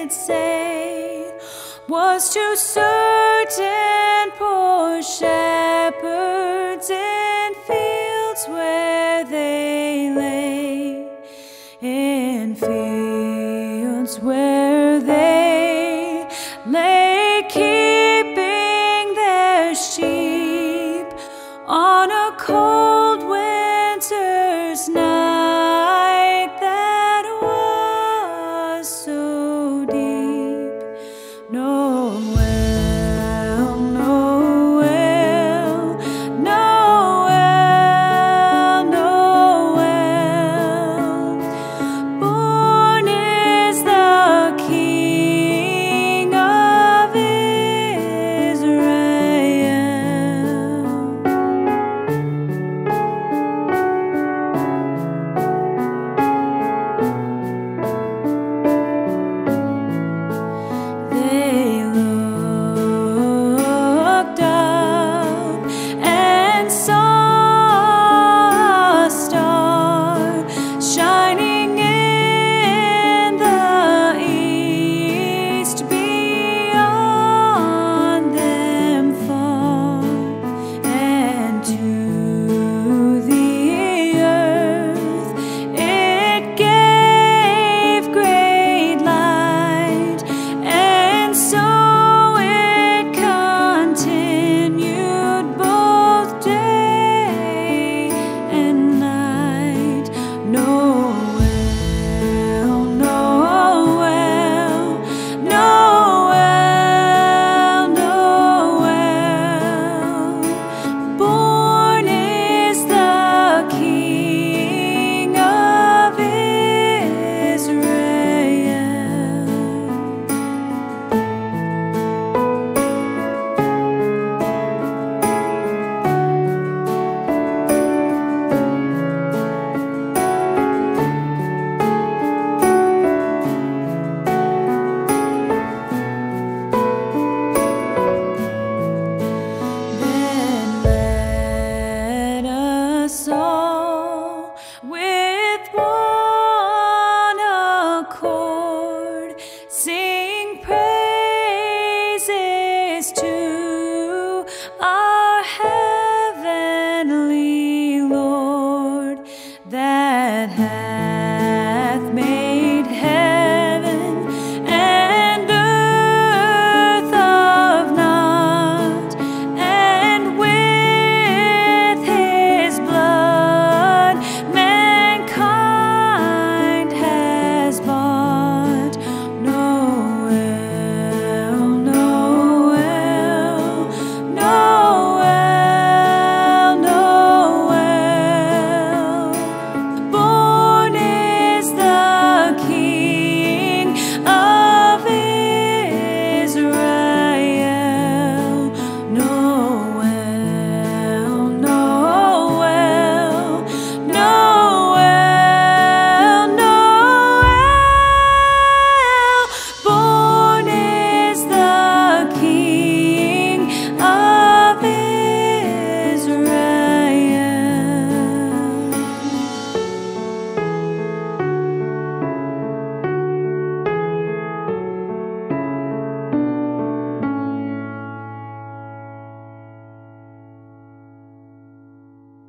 did say was to certain poor shepherds in fields where they lay, in fields where they lay, keeping their sheep on a cold.